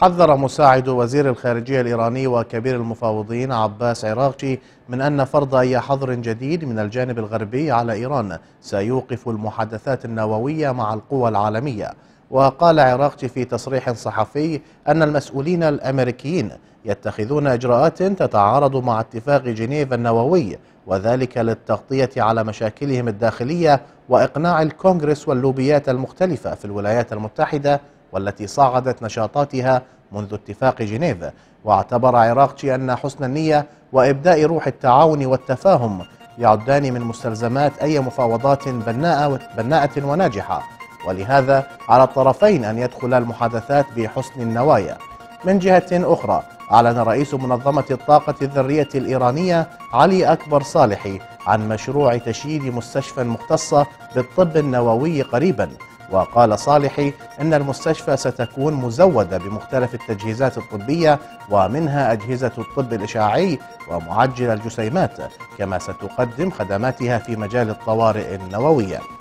حذر مساعد وزير الخارجية الإيراني وكبير المفاوضين عباس عراقشي من أن فرض أي حظر جديد من الجانب الغربي على إيران سيوقف المحادثات النووية مع القوى العالمية. وقال عراقشي في تصريح صحفي أن المسؤولين الأمريكيين يتخذون إجراءات تتعارض مع اتفاق جنيف النووي وذلك للتغطية على مشاكلهم الداخلية وإقناع الكونغرس واللوبيات المختلفة في الولايات المتحدة والتي صاعدت نشاطاتها منذ اتفاق جنيف. واعتبر عراقشي أن حسن النية وإبداء روح التعاون والتفاهم يعدان من مستلزمات أي مفاوضات بناءة, بناءة وناجحة. ولهذا على الطرفين أن يدخل المحادثات بحسن النوايا. من جهة أخرى أعلن رئيس منظمة الطاقة الذرية الإيرانية علي أكبر صالحي عن مشروع تشييد مستشفى مختصة بالطب النووي قريبا. وقال صالحي إن المستشفى ستكون مزودة بمختلف التجهيزات الطبية ومنها أجهزة الطب الإشعاعي ومعجل الجسيمات كما ستقدم خدماتها في مجال الطوارئ النووية.